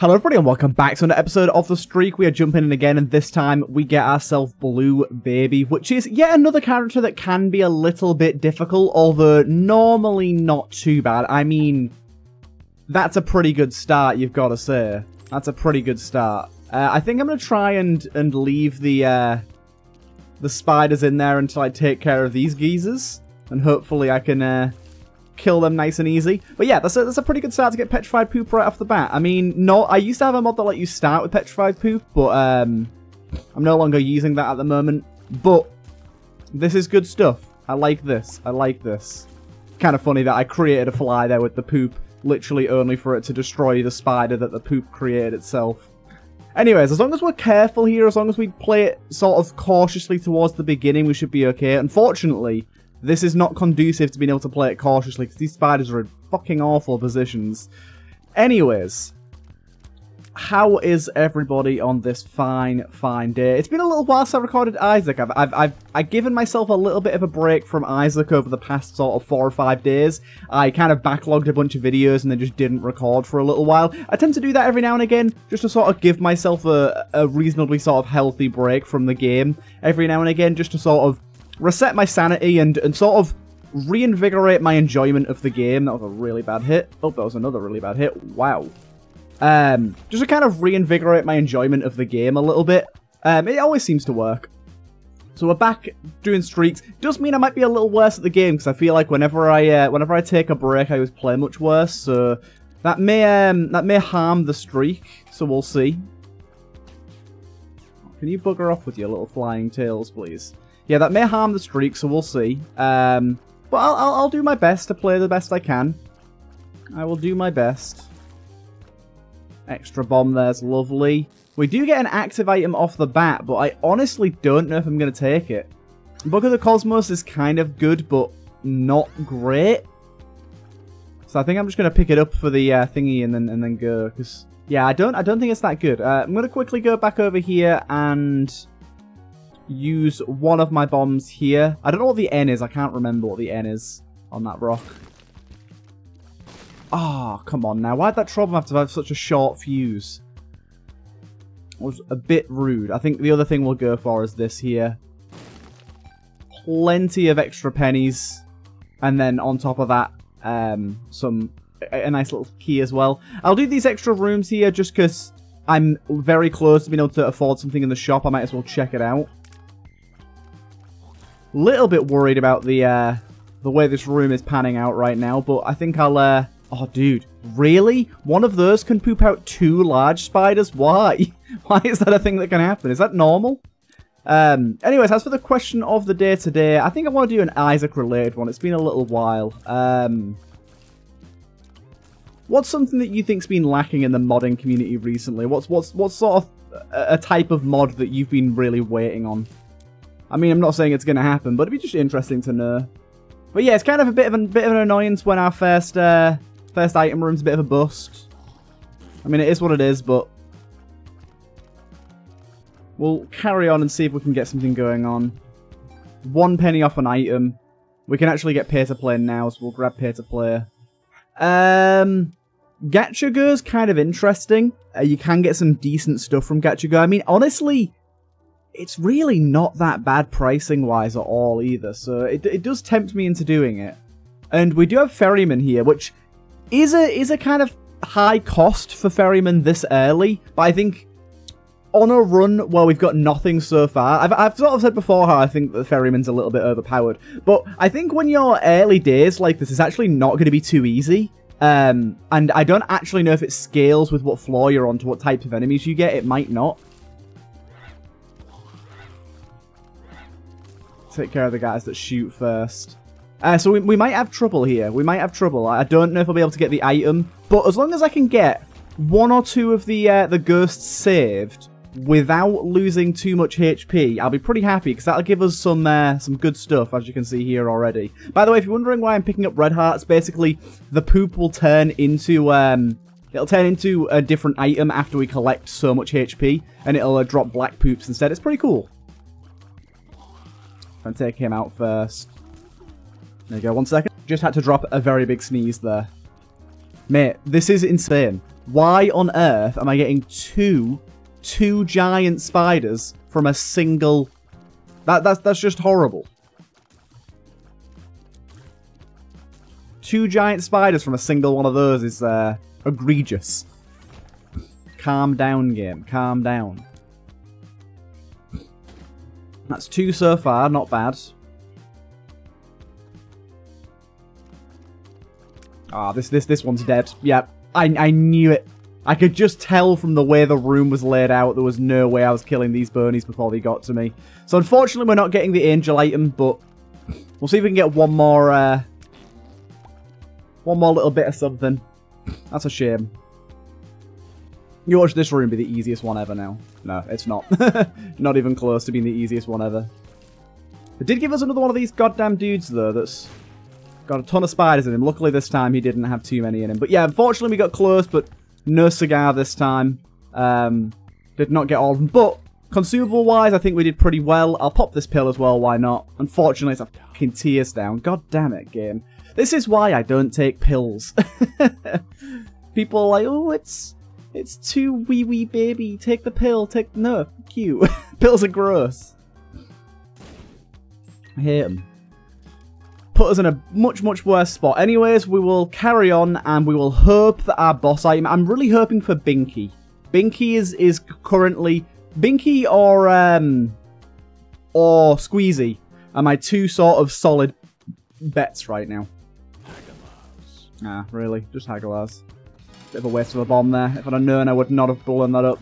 Hello everybody and welcome back to another episode of The Streak. We are jumping in again and this time we get ourselves Blue Baby, which is yet another character that can be a little bit difficult, although normally not too bad. I mean, that's a pretty good start, you've got to say. That's a pretty good start. Uh, I think I'm going to try and, and leave the, uh, the spiders in there until I take care of these geezers. And hopefully I can uh, kill them nice and easy. But yeah, that's a, that's a pretty good start to get Petrified Poop right off the bat. I mean, no, I used to have a mod that let you start with Petrified Poop, but um, I'm no longer using that at the moment. But this is good stuff. I like this. I like this. Kind of funny that I created a fly there with the poop, literally only for it to destroy the spider that the poop created itself. Anyways, as long as we're careful here, as long as we play it sort of cautiously towards the beginning, we should be okay. Unfortunately, this is not conducive to being able to play it cautiously because these spiders are in fucking awful positions. Anyways, how is everybody on this fine, fine day? It's been a little while since I recorded Isaac. I've, I've, I've, I've given myself a little bit of a break from Isaac over the past sort of four or five days. I kind of backlogged a bunch of videos and then just didn't record for a little while. I tend to do that every now and again, just to sort of give myself a, a reasonably sort of healthy break from the game every now and again, just to sort of reset my sanity and, and sort of reinvigorate my enjoyment of the game. That was a really bad hit. Oh, that was another really bad hit. Wow. Um, just to kind of reinvigorate my enjoyment of the game a little bit. Um, it always seems to work. So we're back doing streaks. Does mean I might be a little worse at the game because I feel like whenever I uh, whenever I take a break, I always play much worse. So that may um, that may harm the streak. So we'll see. Can you bugger off with your little flying tails, please? Yeah, that may harm the streak, so we'll see. Um, but I'll, I'll, I'll do my best to play the best I can. I will do my best. Extra bomb there's lovely. We do get an active item off the bat, but I honestly don't know if I'm going to take it. Book of the Cosmos is kind of good, but not great. So I think I'm just going to pick it up for the uh, thingy and then and then go. Because yeah, I don't I don't think it's that good. Uh, I'm going to quickly go back over here and use one of my bombs here. I don't know what the N is. I can't remember what the N is on that rock. Ah, oh, come on now. Why'd that Trob have to have such a short fuse? It was a bit rude. I think the other thing we'll go for is this here. Plenty of extra pennies. And then on top of that, um, some a nice little key as well. I'll do these extra rooms here just because I'm very close to being able to afford something in the shop. I might as well check it out. Little bit worried about the uh, the way this room is panning out right now, but I think I'll... Uh... Oh, dude, really? One of those can poop out two large spiders? Why? Why is that a thing that can happen? Is that normal? Um, anyways, as for the question of the day today, I think I want to do an Isaac-related one. It's been a little while. Um, what's something that you think's been lacking in the modding community recently? What's what's what's sort of a type of mod that you've been really waiting on? I mean, I'm not saying it's going to happen, but it'd be just interesting to know. But yeah, it's kind of a bit of, a, bit of an annoyance when our first uh, first item room's a bit of a bust. I mean, it is what it is, but... We'll carry on and see if we can get something going on. One penny off an item. We can actually get pay to play now, so we'll grab pay to play. Um, Gacha kind of interesting. Uh, you can get some decent stuff from Gacha I mean, honestly, it's really not that bad pricing wise at all either, so it, it does tempt me into doing it. And we do have Ferryman here, which is a is a kind of high cost for Ferryman this early, but I think on a run where we've got nothing so far, I've, I've sort of said before how I think the Ferryman's a little bit overpowered, but I think when you're early days like this, is actually not going to be too easy. Um, and I don't actually know if it scales with what floor you're on to what type of enemies you get. It might not. Take care of the guys that shoot first. Uh, so we, we might have trouble here. We might have trouble. I don't know if I'll be able to get the item. But as long as I can get one or two of the uh, the ghosts saved without losing too much HP, I'll be pretty happy because that'll give us some uh, some good stuff, as you can see here already. By the way, if you're wondering why I'm picking up red hearts, basically the poop will turn into um, it'll turn into a different item after we collect so much HP, and it'll uh, drop black poops instead. It's pretty cool. And take him out first. There you go, one second. Just had to drop a very big sneeze there. Mate, this is insane. Why on earth am I getting two, two giant spiders from a single... That, that's, that's just horrible. Two giant spiders from a single one of those is uh, egregious. Calm down, game. Calm down. That's two so far, not bad. Ah, this this this one's dead. Yep, I I knew it. I could just tell from the way the room was laid out there was no way I was killing these Burnies before they got to me. So unfortunately we're not getting the angel item, but we'll see if we can get one more uh, one more little bit of something. That's a shame. You watch this room be the easiest one ever now. No, it's not. not even close to being the easiest one ever. It did give us another one of these goddamn dudes, though, that's got a ton of spiders in him. Luckily, this time he didn't have too many in him. But yeah, unfortunately, we got close, but no cigar this time. Um, did not get all of them. But consumable-wise, I think we did pretty well. I'll pop this pill as well, why not? Unfortunately, it's a fucking tears down. God damn it, game. This is why I don't take pills. People are like, oh, it's it's too wee wee baby. Take the pill. Take no. Fuck you. Pills are gross. I hate them. Put us in a much much worse spot. Anyways, we will carry on and we will hope that our boss item. I'm really hoping for Binky. Binky is is currently Binky or um or Squeezy are my two sort of solid bets right now. Ah, really? Just Hagalaz. Bit of a waste of a bomb there. If I'd have known, I would not have blown that up.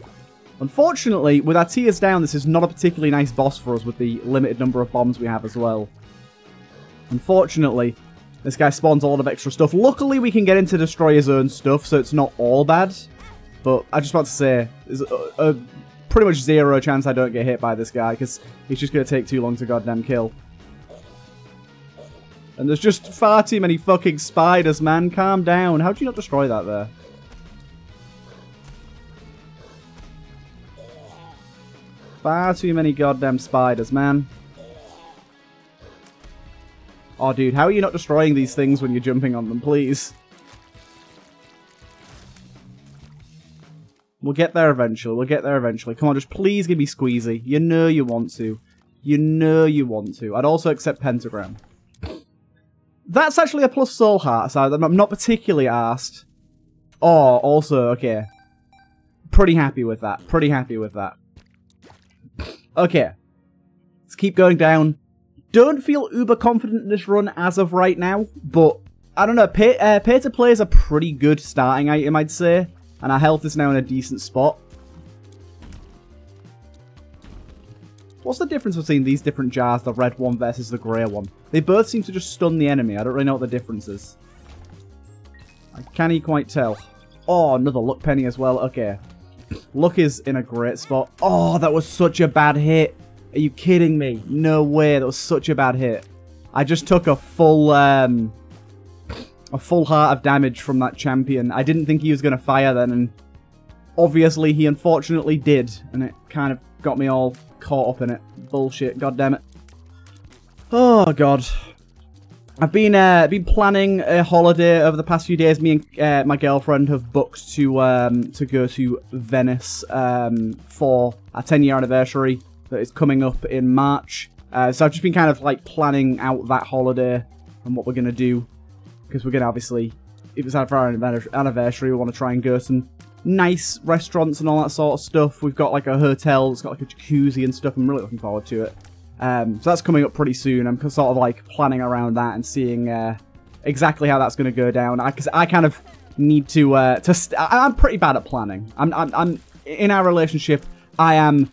Unfortunately, with our tears down, this is not a particularly nice boss for us with the limited number of bombs we have as well. Unfortunately, this guy spawns a lot of extra stuff. Luckily, we can get into Destroyer's own stuff, so it's not all bad. But I just want to say, there's a, a pretty much zero chance I don't get hit by this guy, because he's just going to take too long to goddamn kill. And there's just far too many fucking spiders, man. Calm down. How do you not destroy that there? Far too many goddamn spiders, man. Oh, dude, how are you not destroying these things when you're jumping on them, please? We'll get there eventually. We'll get there eventually. Come on, just please give me Squeezy. You know you want to. You know you want to. I'd also accept Pentagram. That's actually a plus soul heart, so I'm not particularly asked. Oh, also, okay. Pretty happy with that. Pretty happy with that. Okay. Let's keep going down. Don't feel uber confident in this run as of right now, but I don't know. Pay, uh, pay to play is a pretty good starting item, I'd say. And our health is now in a decent spot. What's the difference between these different jars, the red one versus the grey one? They both seem to just stun the enemy. I don't really know what the difference is. I can't quite tell. Oh, another luck penny as well. Okay. Luck is in a great spot. Oh, that was such a bad hit. Are you kidding me? No way. That was such a bad hit. I just took a full, um, a full heart of damage from that champion. I didn't think he was going to fire then, and obviously he unfortunately did, and it kind of got me all caught up in it. Bullshit. God damn it. Oh, God. I've been uh, been planning a holiday over the past few days. Me and uh, my girlfriend have booked to um, to go to Venice um, for our 10 year anniversary that is coming up in March. Uh, so I've just been kind of like planning out that holiday and what we're gonna do because we're gonna obviously, if it's for our anniversary, we want to try and go some nice restaurants and all that sort of stuff. We've got like a hotel that's got like a jacuzzi and stuff. I'm really looking forward to it. Um, so that's coming up pretty soon. I'm sort of like planning around that and seeing uh, exactly how that's going to go down. I, I, kind of need to uh, to. St I, am pretty bad at planning. I'm, I'm, I'm in our relationship. I am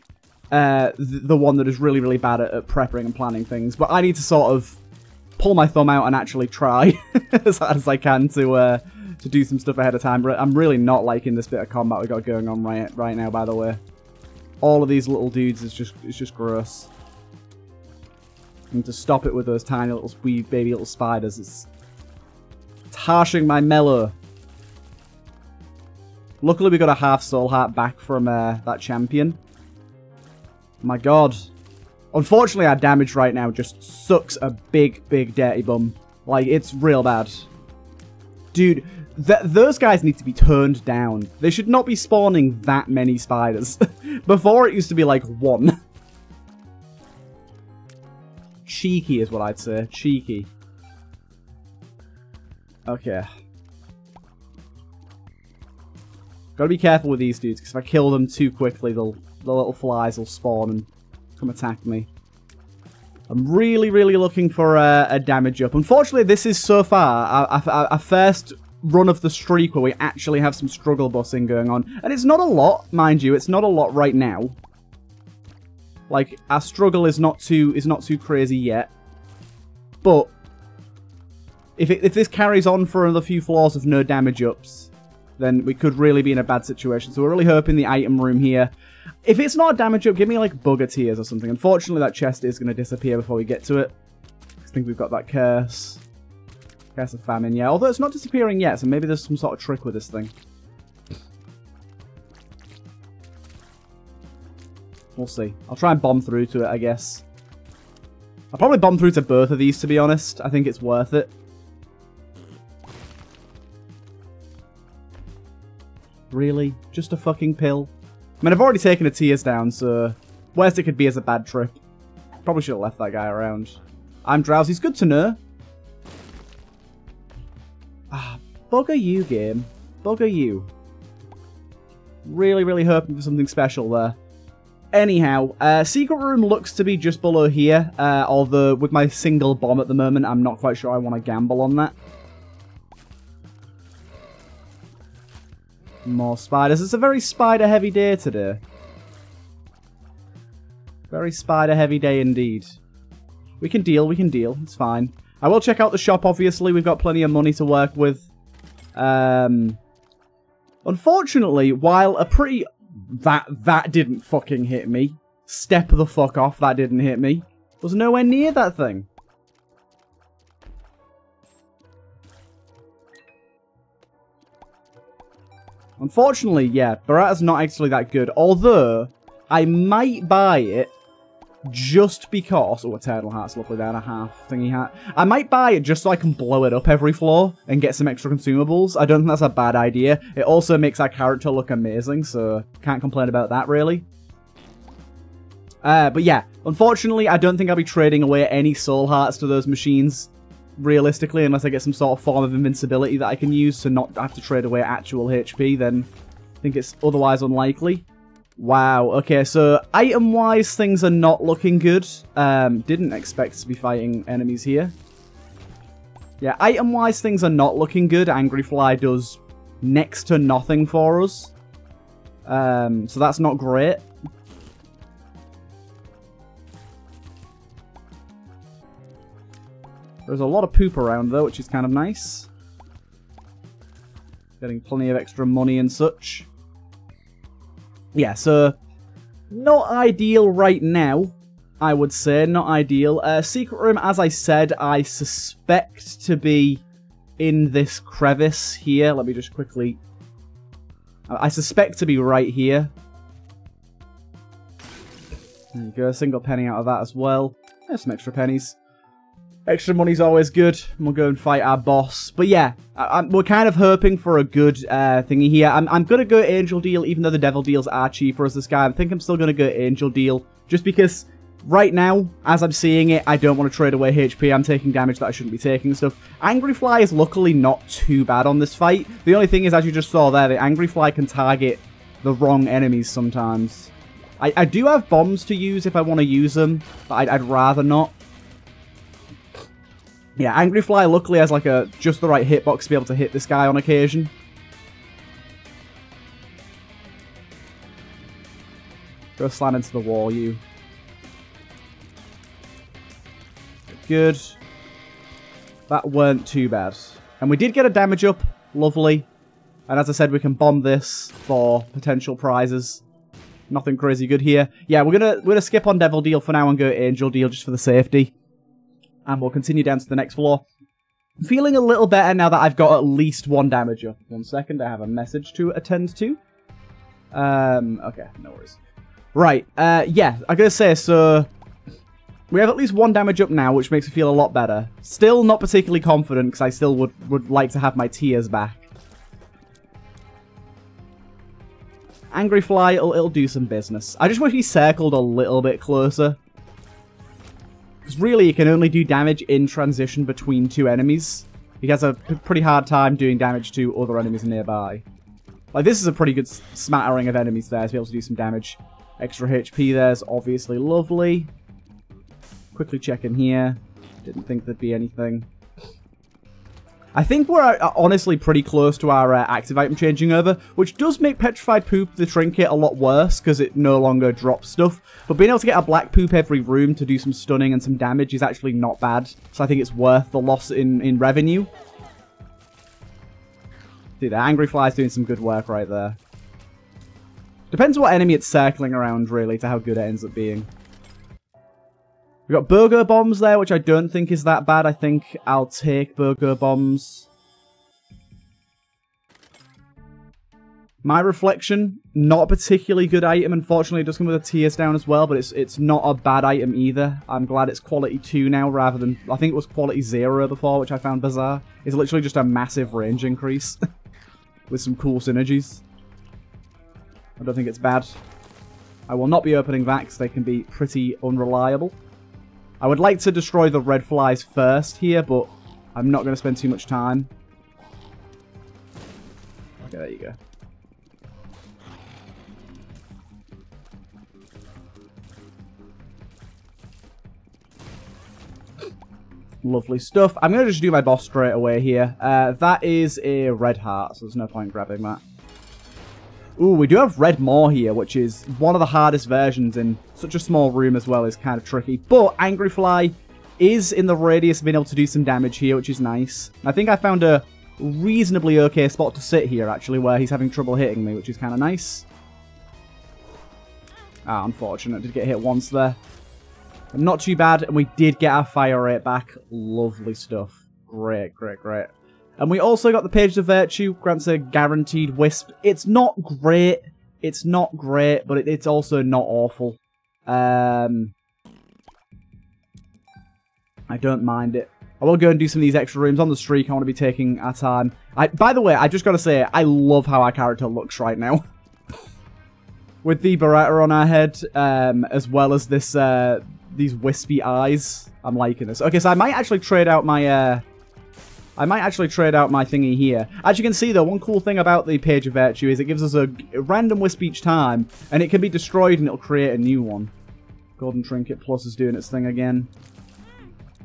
uh, the, the one that is really really bad at, at prepping and planning things. But I need to sort of pull my thumb out and actually try as hard as I can to uh, to do some stuff ahead of time. I'm really not liking this bit of combat we got going on right right now. By the way, all of these little dudes is just is just gross. And to stop it with those tiny little wee baby little spiders, it's, it's harshing my mellow. Luckily we got a half soul heart back from uh, that champion. My god. Unfortunately our damage right now just sucks a big, big dirty bum. Like, it's real bad. Dude, Th those guys need to be turned down. They should not be spawning that many spiders. Before it used to be like one. Cheeky is what I'd say. Cheeky. Okay. Gotta be careful with these dudes, because if I kill them too quickly, they'll, the little flies will spawn and come attack me. I'm really, really looking for a, a damage up. Unfortunately, this is so far a, a, first run of the streak where we actually have some struggle bossing going on. And it's not a lot, mind you. It's not a lot right now. Like, our struggle is not too is not too crazy yet. But if, it, if this carries on for another few floors of no damage ups, then we could really be in a bad situation. So we're really hoping the item room here if it's not a damage up, give me like bugger tears or something. Unfortunately, that chest is going to disappear before we get to it. I think we've got that curse. Curse of famine, yeah. Although it's not disappearing yet, so maybe there's some sort of trick with this thing. We'll see. I'll try and bomb through to it, I guess. I'll probably bomb through to both of these, to be honest. I think it's worth it. Really? Just a fucking pill? I mean, I've already taken a tears down, so worst it could be is a bad trip. Probably should have left that guy around. I'm drowsy. It's good to know. Ah, bugger you, game. Bugger you. Really, really hoping for something special there. Anyhow, uh, secret room looks to be just below here, uh, although with my single bomb at the moment, I'm not quite sure I want to gamble on that. More spiders. It's a very spider-heavy day today. Very spider-heavy day indeed. We can deal, we can deal. It's fine. I will check out the shop, obviously. We've got plenty of money to work with. Um, unfortunately, while a pretty... That, that didn't fucking hit me. Step the fuck off, that didn't hit me. Was nowhere near that thing. Unfortunately, yeah, Barata's not actually that good. Although, I might buy it just because... Oh, Eternal Heart's lovely there, and a half thingy hat. I might buy it just so I can blow it up every floor and get some extra consumables. I don't think that's a bad idea. It also makes our character look amazing, so can't complain about that, really. Uh, but yeah, unfortunately, I don't think I'll be trading away any soul hearts to those machines realistically, unless I get some sort of form of invincibility that I can use to not have to trade away actual HP, then I think it's otherwise unlikely. Wow, okay, so item-wise, things are not looking good. Um, didn't expect to be fighting enemies here. Yeah, item-wise, things are not looking good. Angry Fly does next to nothing for us. Um, so that's not great. There's a lot of poop around, though, which is kind of nice. Getting plenty of extra money and such. Yeah, so... Not ideal right now, I would say. Not ideal. Uh, secret room, as I said, I suspect to be in this crevice here. Let me just quickly... I suspect to be right here. There you go, a single penny out of that as well. There's some extra pennies. Extra money's always good, we'll go and fight our boss. But yeah, I, we're kind of hoping for a good uh, thingy here. I'm, I'm going to go Angel Deal, even though the Devil Deals are cheaper as this guy. I think I'm still going to go Angel Deal, just because right now, as I'm seeing it, I don't want to trade away HP. I'm taking damage that I shouldn't be taking stuff. Angry Fly is luckily not too bad on this fight. The only thing is, as you just saw there, the Angry Fly can target the wrong enemies sometimes. I, I do have bombs to use if I want to use them, but I'd, I'd rather not. Yeah, Angry Fly luckily has like a just the right hitbox to be able to hit this guy on occasion. Go slam into the wall, you. Good. That weren't too bad. And we did get a damage up. Lovely. And as I said, we can bomb this for potential prizes. Nothing crazy good here. Yeah, we're gonna we're gonna skip on Devil Deal for now and go Angel Deal just for the safety and we'll continue down to the next floor. Feeling a little better now that I've got at least one damage up. One second, I have a message to attend to. Um, okay, no worries. Right, uh, yeah, I'm going to say, so... We have at least one damage up now, which makes me feel a lot better. Still not particularly confident, because I still would, would like to have my tears back. Angry Fly, it'll, it'll do some business. I just wish he circled a little bit closer. Because really, he can only do damage in transition between two enemies. He has a pretty hard time doing damage to other enemies nearby. Like, this is a pretty good smattering of enemies there to be able to do some damage. Extra HP there's obviously lovely. Quickly check in here. Didn't think there'd be anything. I think we're uh, honestly pretty close to our uh, active item changing over, which does make Petrified Poop, the trinket, a lot worse because it no longer drops stuff. But being able to get a black poop every room to do some stunning and some damage is actually not bad. So I think it's worth the loss in, in revenue. Dude, the Angry Fly is doing some good work right there. Depends what enemy it's circling around, really, to how good it ends up being. We've got BOGO Bombs there, which I don't think is that bad. I think I'll take BOGO Bombs. My Reflection, not a particularly good item. Unfortunately, it does come with a tears down as well, but it's it's not a bad item either. I'm glad it's quality 2 now rather than... I think it was quality 0 before, which I found bizarre. It's literally just a massive range increase with some cool synergies. I don't think it's bad. I will not be opening that because they can be pretty unreliable. I would like to destroy the red flies first here, but I'm not going to spend too much time. Okay, there you go. Lovely stuff. I'm going to just do my boss straight away here. Uh, that is a red heart, so there's no point grabbing that. Ooh, we do have Red Maw here, which is one of the hardest versions in such a small room as well is kind of tricky. But Angry Fly is in the radius of being able to do some damage here, which is nice. I think I found a reasonably okay spot to sit here, actually, where he's having trouble hitting me, which is kind of nice. Ah, unfortunate. Did get hit once there. But not too bad, and we did get our fire rate back. Lovely stuff. Great, great, great. And we also got the Page of Virtue, grants a guaranteed Wisp. It's not great. It's not great, but it's also not awful. Um, I don't mind it. I will go and do some of these extra rooms on the streak. I want to be taking our time. I, by the way, I just got to say, I love how our character looks right now. With the Beretta on our head, um, as well as this, uh, these wispy eyes. I'm liking this. Okay, so I might actually trade out my, uh, I might actually trade out my thingy here. As you can see, though, one cool thing about the Page of Virtue is it gives us a, random wisp each time, and it can be destroyed and it'll create a new one. Golden Trinket Plus is doing its thing again.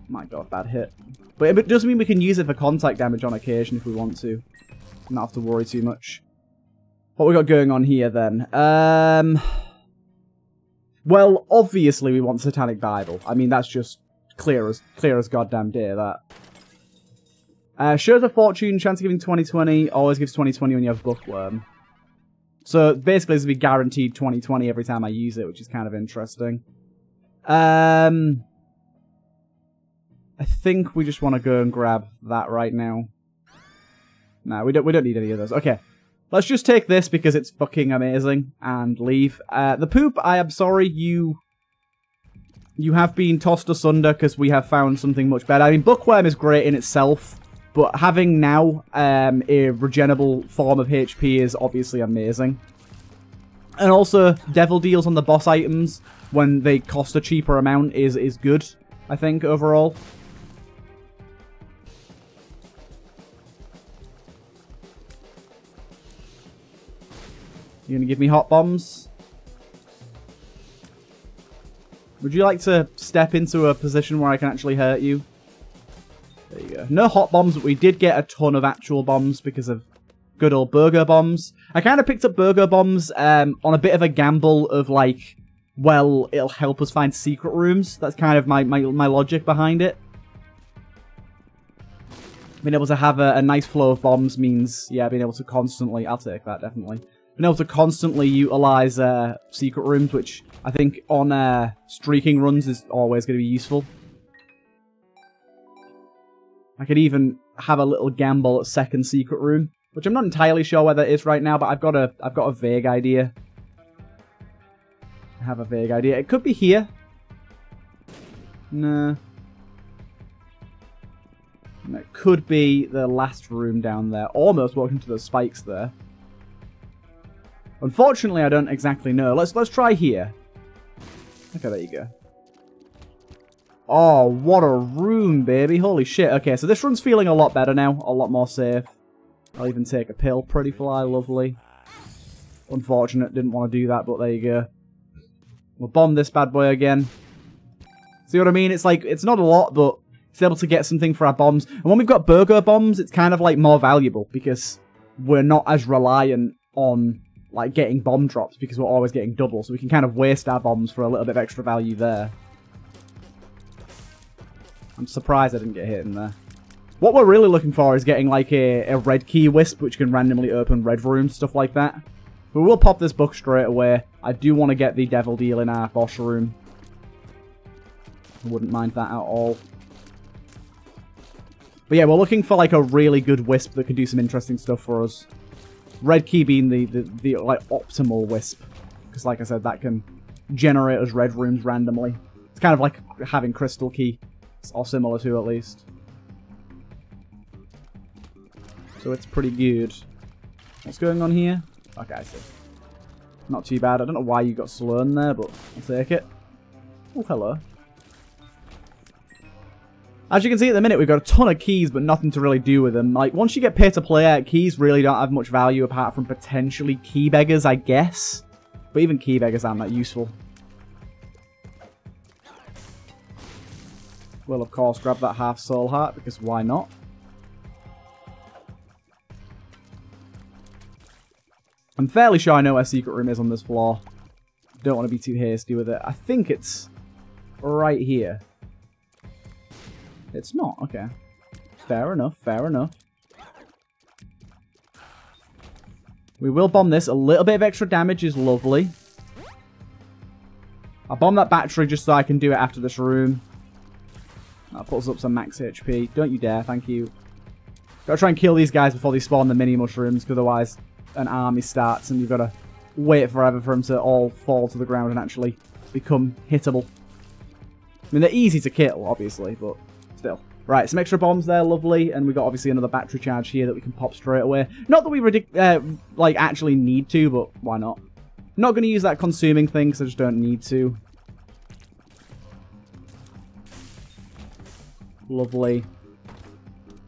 My god, bad hit. But it does mean we can use it for contact damage on occasion if we want to. Not have to worry too much. What we got going on here, then? Um... Well, obviously we want Satanic Bible. I mean, that's just clear as clear as goddamn day, that. Uh, shows a fortune, chance of giving 2020, always gives 2020 when you have Bookworm. So basically this will be guaranteed 2020 every time I use it, which is kind of interesting. Um, I think we just want to go and grab that right now. No, we don't, we don't need any of those. Okay. Let's just take this because it's fucking amazing and leave. Uh, the poop, I am sorry you you have been tossed asunder because we have found something much better. I mean, Bookworm is great in itself. But having now um, a regenerable form of HP is obviously amazing. And also, devil deals on the boss items when they cost a cheaper amount is, is good, I think, overall. You gonna give me hot bombs? Would you like to step into a position where I can actually hurt you? There you go. No hot bombs, but we did get a ton of actual bombs because of good old BOGO Bombs. I kind of picked up BOGO Bombs um, on a bit of a gamble of like, well, it'll help us find secret rooms. That's kind of my, my, my logic behind it. Being able to have a, a nice flow of bombs means, yeah, being able to constantly, I'll take that, definitely. Being able to constantly utilize uh, secret rooms, which I think on uh, streaking runs is always going to be useful. I could even have a little gamble at second secret room, which I'm not entirely sure whether it is right now, but I've got a I've got a vague idea. I have a vague idea. It could be here. Nah. it could be the last room down there. Almost walking to the spikes there. Unfortunately, I don't exactly know. Let's let's try here. Okay, there you go. Oh, what a room, baby. Holy shit. Okay, so this run's feeling a lot better now. A lot more safe. I'll even take a pill. Pretty fly, lovely. Unfortunate, didn't want to do that, but there you go. We'll bomb this bad boy again. See what I mean? It's like, it's not a lot, but it's able to get something for our bombs. And when we've got BOGO Bombs, it's kind of like more valuable because we're not as reliant on like getting bomb drops because we're always getting double. So we can kind of waste our bombs for a little bit of extra value there. I'm surprised I didn't get hit in there. What we're really looking for is getting like a, a red key wisp, which can randomly open red rooms, stuff like that. But we'll pop this book straight away. I do want to get the devil deal in our boss room. I wouldn't mind that at all. But yeah, we're looking for like a really good wisp that can do some interesting stuff for us. Red key being the, the, the like optimal wisp. Because like I said, that can generate us red rooms randomly. It's kind of like having crystal key. Or similar to at least. So it's pretty good. What's going on here? Okay, I see. Not too bad. I don't know why you got Sloan there, but I'll take it. Oh, hello. As you can see at the minute, we've got a ton of keys, but nothing to really do with them. Like, once you get pay to play, keys really don't have much value apart from potentially key beggars, I guess. But even key beggars aren't that useful. We'll, of course, grab that half soul heart, because why not? I'm fairly sure I know where secret room is on this floor. Don't want to be too hasty with it. I think it's right here. It's not. Okay. Fair enough. Fair enough. We will bomb this. A little bit of extra damage is lovely. I'll bomb that battery just so I can do it after this room. That puts up some max HP. Don't you dare. Thank you. Gotta try and kill these guys before they spawn the mini mushrooms, because otherwise an army starts and you've got to wait forever for them to all fall to the ground and actually become hittable. I mean, they're easy to kill, obviously, but still. Right, some extra bombs there, lovely, and we've got obviously another battery charge here that we can pop straight away. Not that we uh, like actually need to, but why not? not going to use that consuming thing because I just don't need to. Lovely.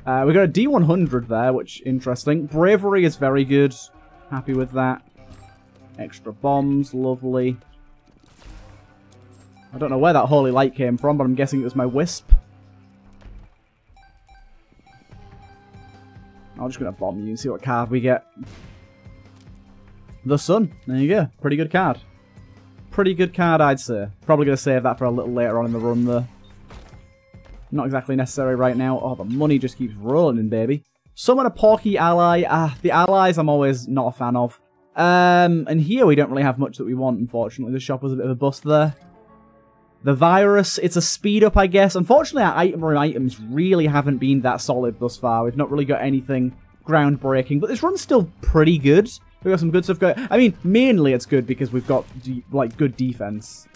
Uh, we got a D100 there, which interesting. Bravery is very good. Happy with that. Extra bombs, lovely. I don't know where that holy light came from, but I'm guessing it was my wisp. I'm just going to bomb you and see what card we get. The Sun. There you go. Pretty good card. Pretty good card, I'd say. Probably going to save that for a little later on in the run, though. Not exactly necessary right now. Oh, the money just keeps rolling in, baby. Summon a Porky ally. Ah, the allies I'm always not a fan of. Um, and here we don't really have much that we want, unfortunately. The shop was a bit of a bust there. The virus, it's a speed up, I guess. Unfortunately, our item room items really haven't been that solid thus far. We've not really got anything groundbreaking, but this run's still pretty good. We've got some good stuff going. I mean, mainly it's good because we've got, like, good defense.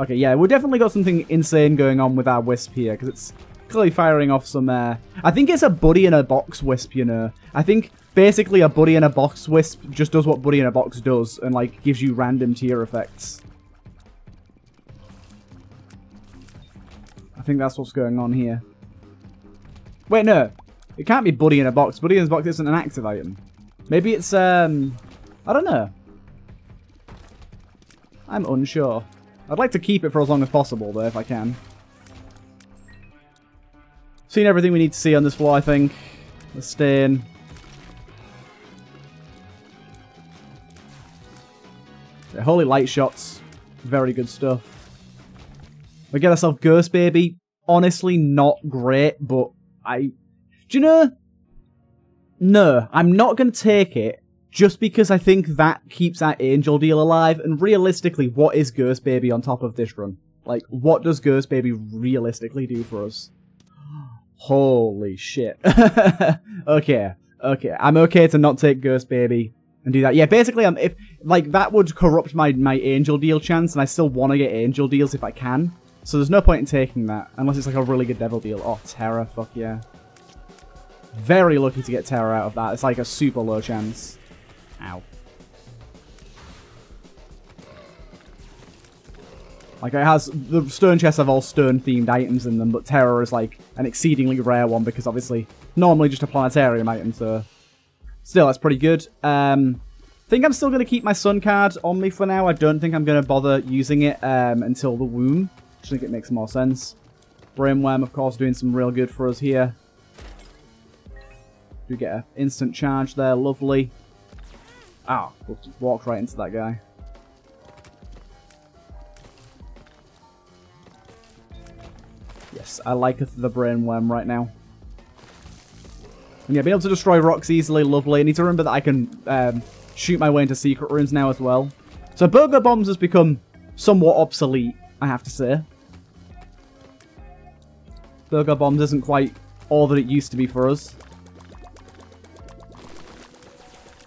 Okay, yeah, we've definitely got something insane going on with our Wisp here, because it's clearly firing off some, uh... I think it's a Buddy in a Box Wisp, you know. I think, basically, a Buddy in a Box Wisp just does what Buddy in a Box does, and, like, gives you random tear effects. I think that's what's going on here. Wait, no. It can't be Buddy in a box. Buddy in a box isn't an active item. Maybe it's, um... I don't know. I'm unsure. I'd like to keep it for as long as possible, though, if I can. Seen everything we need to see on this floor, I think. The stain. The holy light shots. Very good stuff. We get ourselves Ghost Baby. Honestly, not great, but I... Do you know? No, I'm not going to take it just because I think that keeps that Angel deal alive. And realistically, what is Ghost Baby on top of this run? Like, what does Ghost Baby realistically do for us? Holy shit. okay, okay. I'm okay to not take Ghost Baby and do that. Yeah, basically, um, if like that would corrupt my my Angel deal chance, and I still want to get Angel deals if I can. So there's no point in taking that, unless it's like a really good devil deal. Oh, Terra, fuck yeah. Very lucky to get Terra out of that. It's like a super low chance. Ow. Like, it has... The stone chests have all stone-themed items in them, but Terra is, like, an exceedingly rare one because, obviously, normally just a planetarium item, so... Still, that's pretty good. Um, think I'm still going to keep my sun card on me for now. I don't think I'm going to bother using it um, until the womb. I think it makes more sense. Brain Worm, of course, doing some real good for us here. Do get an instant charge there. Lovely. Oh, walked right into that guy. Yes, I like the brain worm right now. And yeah, being able to destroy rocks easily, lovely. I need to remember that I can um, shoot my way into secret rooms now as well. So BOGO Bombs has become somewhat obsolete, I have to say. BOGO Bombs isn't quite all that it used to be for us.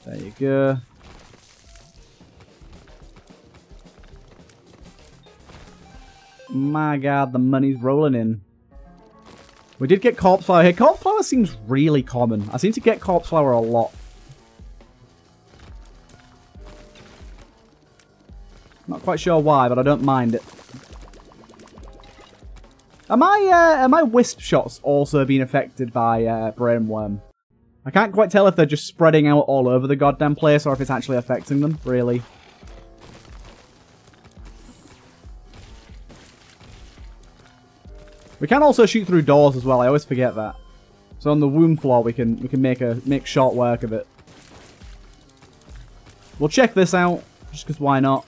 There you go. My god, the money's rolling in. We did get corpse flower here. Corpse flower seems really common. I seem to get corpse flower a lot. Not quite sure why, but I don't mind it. Am I, uh, am my wisp shots also being affected by uh, brainworm? I can't quite tell if they're just spreading out all over the goddamn place or if it's actually affecting them, really. We can also shoot through doors as well, I always forget that. So on the womb floor we can we can make a make short work of it. We'll check this out, just because why not.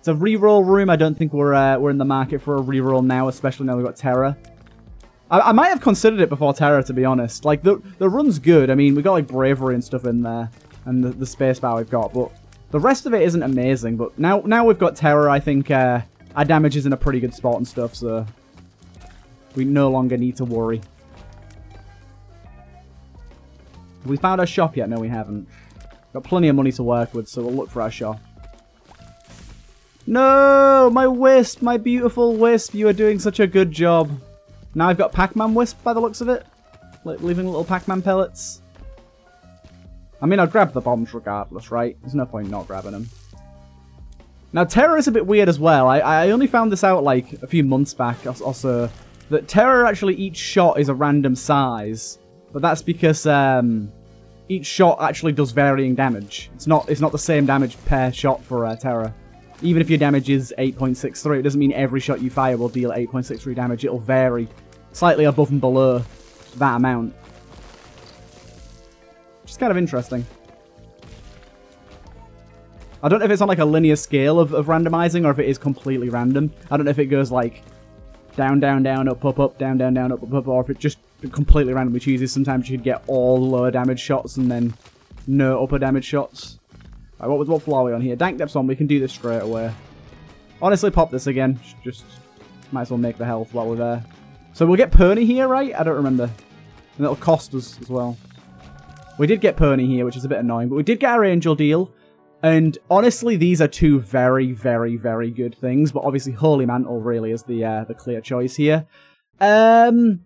It's a reroll room. I don't think we're uh, we're in the market for a reroll now, especially now we've got Terra. I, I, might have considered it before Terra, to be honest. Like, the, the run's good. I mean, we got, like, Bravery and stuff in there. And the, the space bar we've got. But the rest of it isn't amazing. But now now we've got Terra, I think uh, our damage is in a pretty good spot and stuff. So we no longer need to worry. Have we found our shop yet? No, we haven't. Got plenty of money to work with, so we'll look for our shop. No! My Wisp! My beautiful Wisp! You are doing such a good job. Now I've got Pac-Man Wisp by the looks of it. Like leaving little Pac-Man pellets. I mean, I'll grab the bombs regardless, right? There's no point not grabbing them. Now, Terra is a bit weird as well. I, I only found this out, like, a few months back also. That Terra actually, each shot is a random size. But that's because, um, each shot actually does varying damage. It's not it's not the same damage per shot for uh, Terra. Even if your damage is 8.63, it doesn't mean every shot you fire will deal 8.63 damage. It'll vary slightly above and below that amount. Which is kind of interesting. I don't know if it's on like a linear scale of, of randomizing or if it is completely random. I don't know if it goes like down, down, down, up, up, up, down, down, down, up, up, up, or if it just completely randomly chooses. Sometimes you could get all lower damage shots and then no upper damage shots. Right, what, was what floor are we on here? Dank Depths on, we can do this straight away. Honestly, pop this again. Just might as well make the health while we're there. So we'll get Perny here, right? I don't remember. And it'll cost us as well. We did get Perny here, which is a bit annoying, but we did get our Angel deal. And honestly, these are two very, very, very good things. But obviously, Holy Mantle really is the uh, the clear choice here. Um,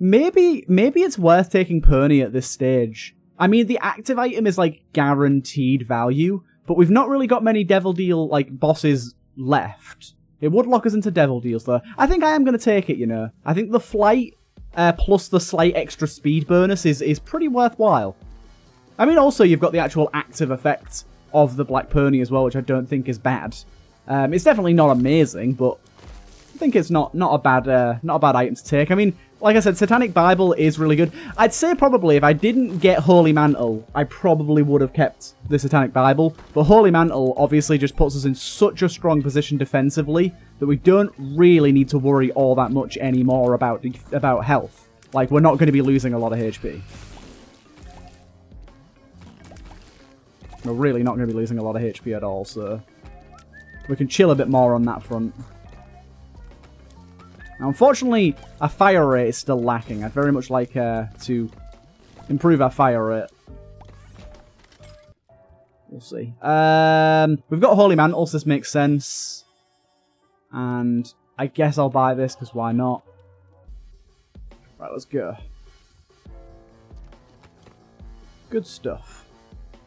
maybe maybe it's worth taking Perny at this stage. I mean, the active item is like guaranteed value, but we've not really got many Devil Deal like bosses left. It would lock us into devil deals, though. I think I am going to take it, you know. I think the flight uh, plus the slight extra speed bonus is, is pretty worthwhile. I mean, also, you've got the actual active effect of the Black Pony as well, which I don't think is bad. Um, it's definitely not amazing, but I think it's not not a bad uh, not a bad item to take. I mean, like I said, Satanic Bible is really good. I'd say probably if I didn't get Holy Mantle, I probably would have kept the Satanic Bible. But Holy Mantle obviously just puts us in such a strong position defensively that we don't really need to worry all that much anymore about, about health. Like, we're not going to be losing a lot of HP. We're really not going to be losing a lot of HP at all, so... We can chill a bit more on that front. Now, unfortunately, our fire rate is still lacking. I'd very much like uh, to improve our fire rate. We'll see. Um, we've got Holy Mantle, so this makes sense. And I guess I'll buy this, because why not? Right, let's go. Good stuff.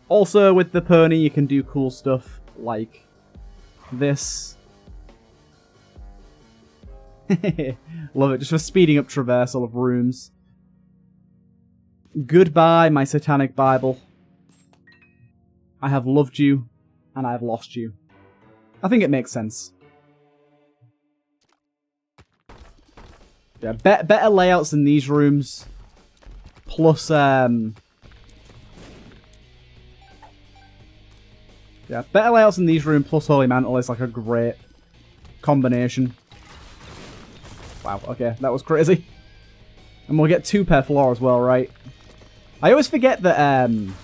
Also, with the pony, you can do cool stuff like this. Love it, just for speeding up traversal of rooms. Goodbye, my satanic Bible. I have loved you, and I have lost you. I think it makes sense. Yeah, be better layouts in these rooms. Plus, um... Yeah, better layouts in these rooms plus Holy Mantle is like a great combination. Wow, okay, that was crazy. And we'll get two per floor as well, right? I always forget that um,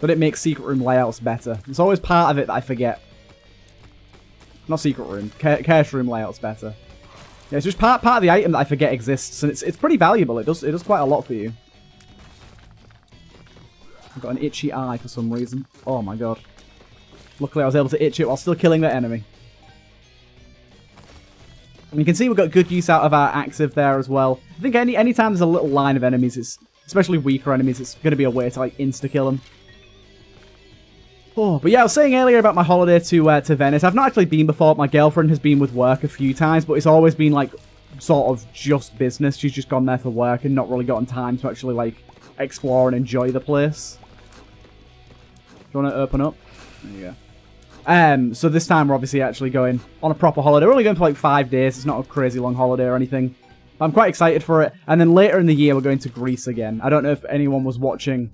that it makes secret room layouts better. It's always part of it that I forget. Not secret room, cache room layouts better. Yeah, it's just part part of the item that I forget exists, and it's it's pretty valuable. It does it does quite a lot for you. I've got an itchy eye for some reason. Oh my god. Luckily I was able to itch it while still killing that enemy. And you can see we've got good use out of our active there as well. I think any anytime there's a little line of enemies, it's especially weaker enemies, it's going to be a way to like insta-kill them. Oh, but yeah, I was saying earlier about my holiday to uh, to Venice. I've not actually been before. My girlfriend has been with work a few times, but it's always been like sort of just business. She's just gone there for work and not really gotten time to actually like explore and enjoy the place. You want to open up? There you go. Um, so this time we're obviously actually going on a proper holiday. We're only going for like five days. It's not a crazy long holiday or anything. I'm quite excited for it. And then later in the year, we're going to Greece again. I don't know if anyone was watching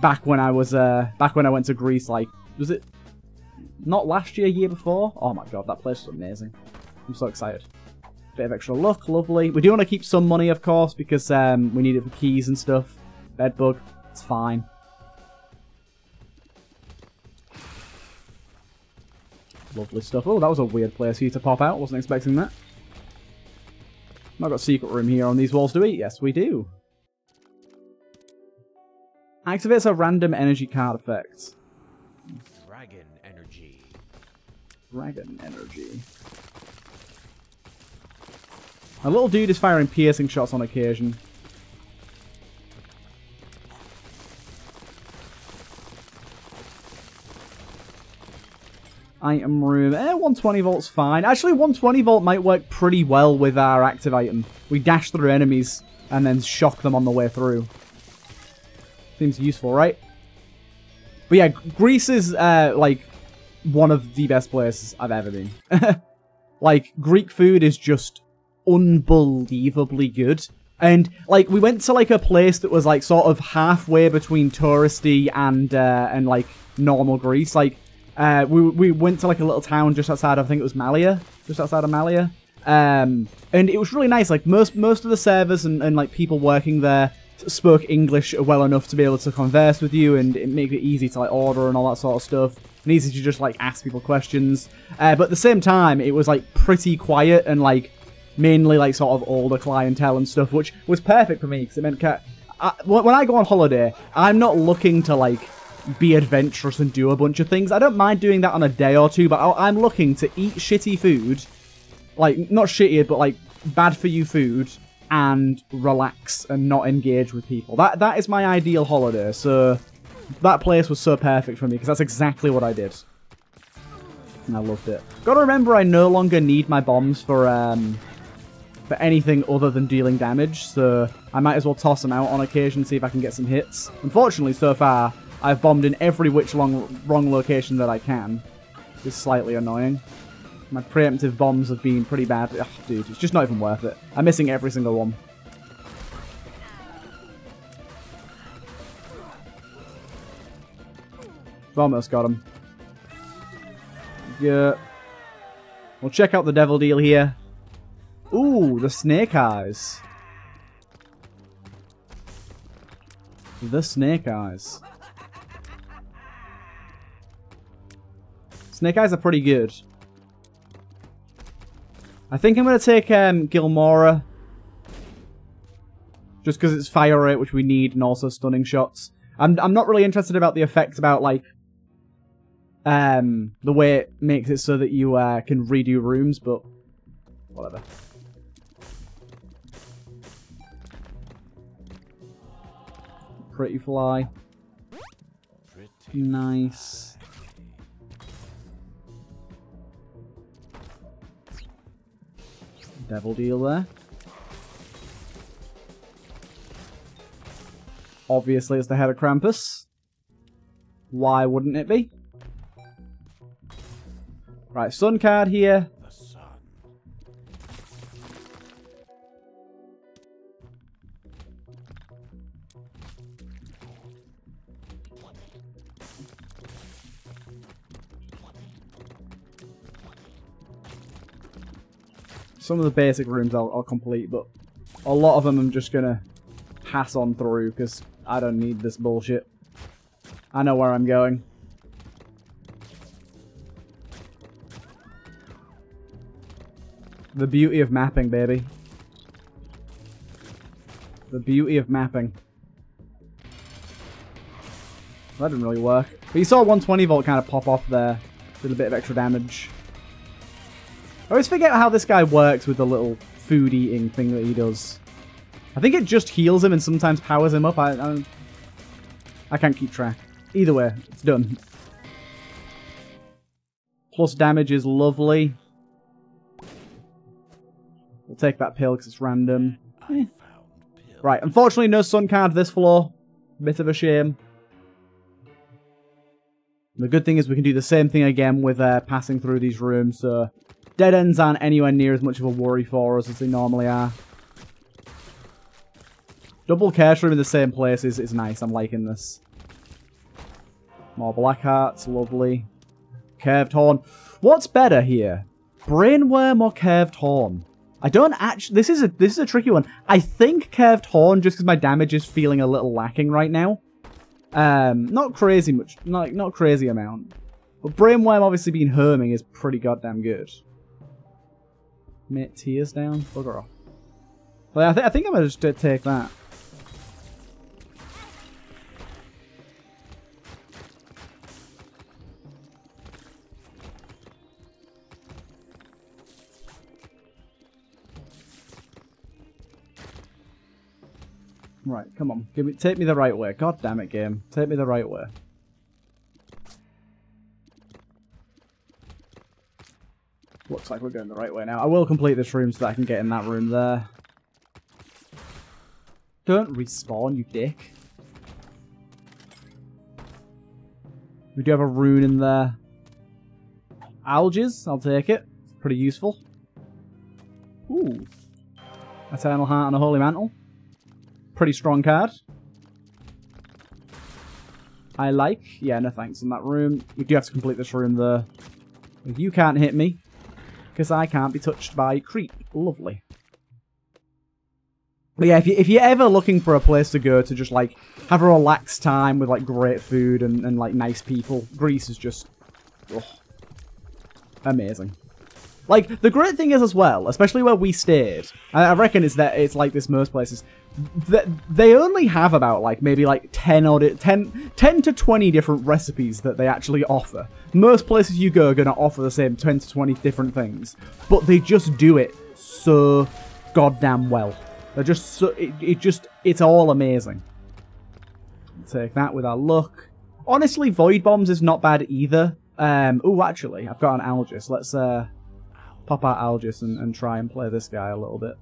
back when I was uh back when I went to Greece like was it not last year, year before? Oh my god, that place is amazing. I'm so excited. Bit of extra luck, lovely. We do want to keep some money, of course, because um, we need it for keys and stuff. Bedbug, it's fine. Lovely stuff. Oh, that was a weird place for you to pop out. Wasn't expecting that. I've got a secret room here on these walls, do we? Yes, we do. Activates a random energy card effect. Dragon energy. Dragon energy. A little dude is firing piercing shots on occasion. Item room. Eh, 120 volt's fine. Actually, 120 volt might work pretty well with our active item. We dash through enemies and then shock them on the way through. Seems useful, right? But yeah, Greece is, uh, like, one of the best places I've ever been. like, Greek food is just unbelievably good. And, like, we went to, like, a place that was, like, sort of halfway between touristy and, uh, and, like, normal Greece. Like, uh, we, we went to, like, a little town just outside, I think it was Malia, just outside of Malia. Um, and it was really nice. Like, most, most of the servers and, and, like, people working there spoke English well enough to be able to converse with you and it make it easy to like order and all that sort of stuff and easy to just like ask people questions uh, but at the same time it was like pretty quiet and like mainly like sort of older clientele and stuff which was perfect for me because it meant I, when I go on holiday I'm not looking to like be adventurous and do a bunch of things I don't mind doing that on a day or two but I'm looking to eat shitty food like not shitty but like bad for you food and relax and not engage with people. That That is my ideal holiday, so that place was so perfect for me, because that's exactly what I did. And I loved it. Gotta remember I no longer need my bombs for, um, for anything other than dealing damage, so I might as well toss them out on occasion, see if I can get some hits. Unfortunately, so far, I've bombed in every which long, wrong location that I can. It's slightly annoying. My preemptive bombs have been pretty bad. Ugh, dude, it's just not even worth it. I'm missing every single one. Almost got him. Yeah. We'll check out the devil deal here. Ooh, the snake eyes. The snake eyes. Snake eyes are pretty good. I think I'm going to take um, Gilmora. Just because it's fire rate, which we need, and also stunning shots. I'm, I'm not really interested about the effects about, like, um, the way it makes it so that you uh, can redo rooms, but whatever. Pretty fly. Pretty nice. Devil deal there. Obviously, it's the head of Krampus. Why wouldn't it be? Right, Sun card here. Some of the basic rooms I'll, I'll complete, but a lot of them I'm just gonna pass on through because I don't need this bullshit. I know where I'm going. The beauty of mapping, baby. The beauty of mapping. That didn't really work. But you saw 120 volt kind of pop off there. A bit of extra damage. I always forget how this guy works with the little food eating thing that he does. I think it just heals him and sometimes powers him up. I, I, I can't keep track. Either way, it's done. Plus damage is lovely. We'll take that pill because it's random. Pill. Right, unfortunately no sun card this floor. Bit of a shame. The good thing is we can do the same thing again with uh, passing through these rooms, so dead ends aren't anywhere near as much of a worry for us as they normally are. Double cash room in the same place is, is nice, I'm liking this. More black hearts, lovely. Curved horn. What's better here? Brain Worm or curved horn? I don't actually. This is a this is a tricky one. I think curved horn just because my damage is feeling a little lacking right now. Um, not crazy much, not not crazy amount. But Brain Worm obviously being homing is pretty goddamn good. Mate, tears down, bugger off. Well, I, th I think I'm gonna just uh, take that. Right, come on. Give me take me the right way. God damn it, game. Take me the right way. Looks like we're going the right way now. I will complete this room so that I can get in that room there. Don't respawn, you dick. We do have a rune in there. Algiz, I'll take it. It's pretty useful. Ooh. Eternal Heart and a Holy Mantle pretty strong card. I like. Yeah, no thanks in that room. We do have to complete this room though. You can't hit me. Because I can't be touched by creep. Lovely. But yeah, if, you, if you're ever looking for a place to go to just like have a relaxed time with like great food and, and like nice people, Greece is just oh, amazing. Like, the great thing is as well, especially where we stayed, I reckon is that it's like this most places, they only have about like maybe like 10 or 10, 10 to 20 different recipes that they actually offer. Most places you go are going to offer the same 10 to 20 different things, but they just do it so goddamn well. They're just so, it, it just, it's all amazing. Take that with our luck. Honestly, Void Bombs is not bad either. Um, oh, actually, I've got an Algiz. Let's, uh, pop out Algiz and, and try and play this guy a little bit.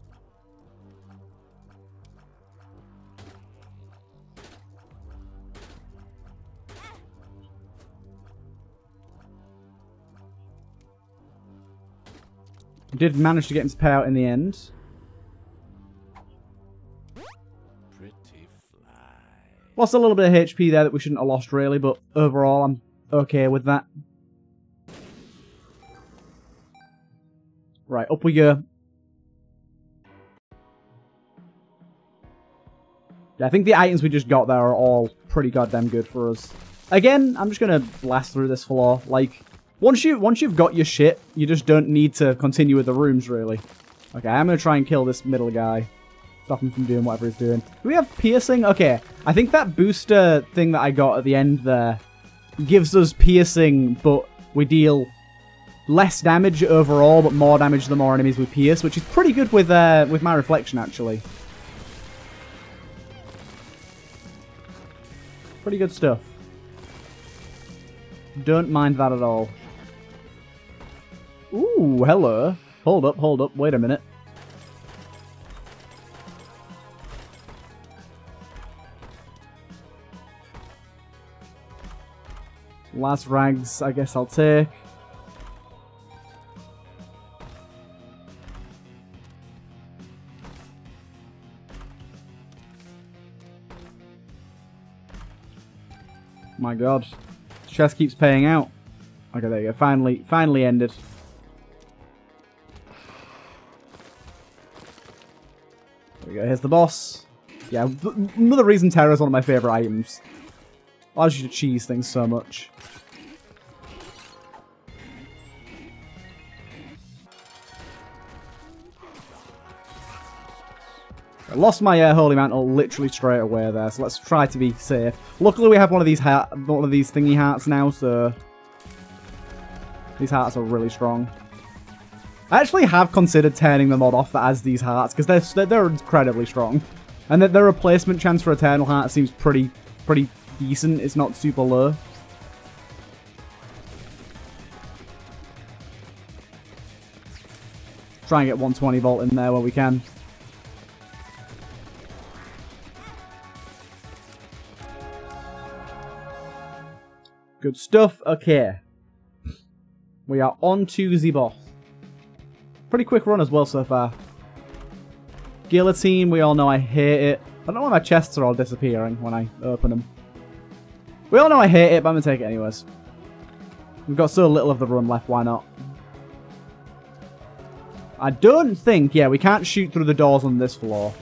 Did manage to get him to pay out in the end. Pretty fly. Lost a little bit of HP there that we shouldn't have lost really, but overall I'm okay with that. Right, up we go. Yeah, I think the items we just got there are all pretty goddamn good for us. Again, I'm just gonna blast through this floor. Like, once you once you've got your shit, you just don't need to continue with the rooms really. Okay, I'm gonna try and kill this middle guy. Stop him from doing whatever he's doing. Do we have piercing? Okay, I think that booster thing that I got at the end there gives us piercing, but we deal less damage overall, but more damage the more enemies we pierce, which is pretty good with uh, with my reflection actually. Pretty good stuff. Don't mind that at all. Ooh, hello. Hold up, hold up, wait a minute. Last rags, I guess I'll take. My god. Chess keeps paying out. Okay, there you go. Finally, finally ended. Here's the boss. Yeah, another reason Terra is one of my favourite items. Allows you to cheese things so much. I lost my uh, holy mantle literally straight away there, so let's try to be safe. Luckily, we have one of these one of these thingy hearts now, so these hearts are really strong. I actually have considered turning the mod off that has these hearts because they're they're incredibly strong, and that their replacement chance for Eternal Heart seems pretty pretty decent. It's not super low. Try and get 120 volt in there where we can. Good stuff. Okay. We are on to the boss. Pretty quick run as well so far. Guillotine, we all know I hate it. I don't know why my chests are all disappearing when I open them. We all know I hate it, but I'm going to take it anyways. We've got so little of the run left, why not? I don't think, yeah, we can't shoot through the doors on this floor.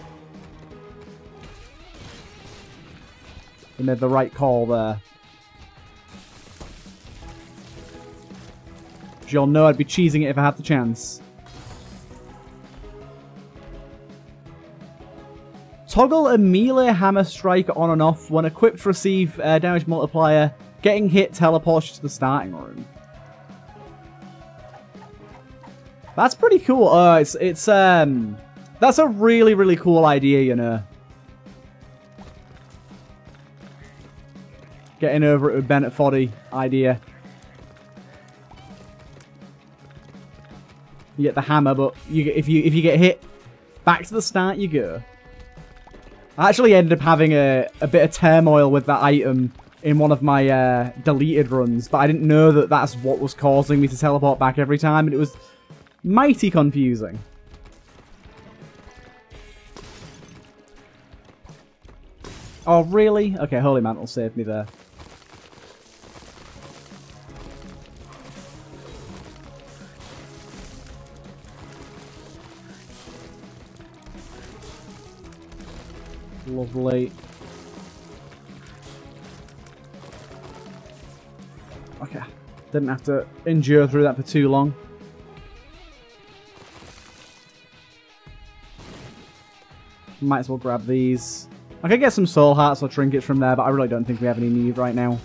We made the right call there. y'all know I'd be cheesing it if I had the chance. Toggle a melee hammer strike on and off. When equipped receive uh, damage multiplier, getting hit teleports to the starting room. That's pretty cool. Uh, it's, it's, um, that's a really, really cool idea, you know. Getting over it with Bennett Foddy idea. You get the hammer, but you if you if you get hit, back to the start you go. I actually ended up having a, a bit of turmoil with that item in one of my uh, deleted runs, but I didn't know that that's what was causing me to teleport back every time, and it was mighty confusing. Oh, really? Okay, Holy Mantle saved me there. Lovely. Okay. Didn't have to endure through that for too long. Might as well grab these. I could get some soul hearts or trinkets from there, but I really don't think we have any need right now.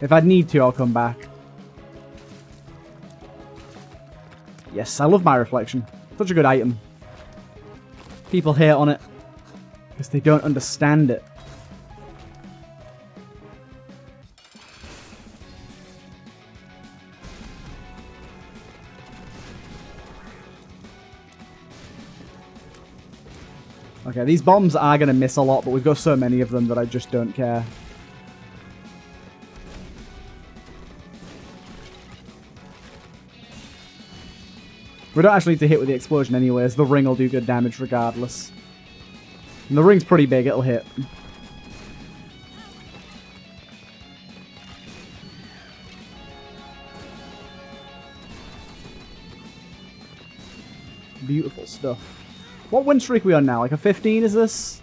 If I need to, I'll come back. Yes, I love my reflection. Such a good item. People hate on it because they don't understand it. Okay, these bombs are going to miss a lot, but we've got so many of them that I just don't care. We don't actually need to hit with the explosion anyways. The ring will do good damage regardless. And the ring's pretty big, it'll hit. Beautiful stuff. What win streak are we on now? Like a 15 is this?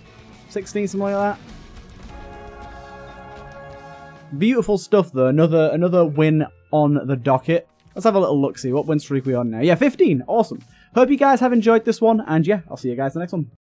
16, something like that? Beautiful stuff though. Another another win on the docket. Let's have a little look see. What win streak we on now? Yeah, 15. Awesome. Hope you guys have enjoyed this one. And yeah, I'll see you guys in the next one.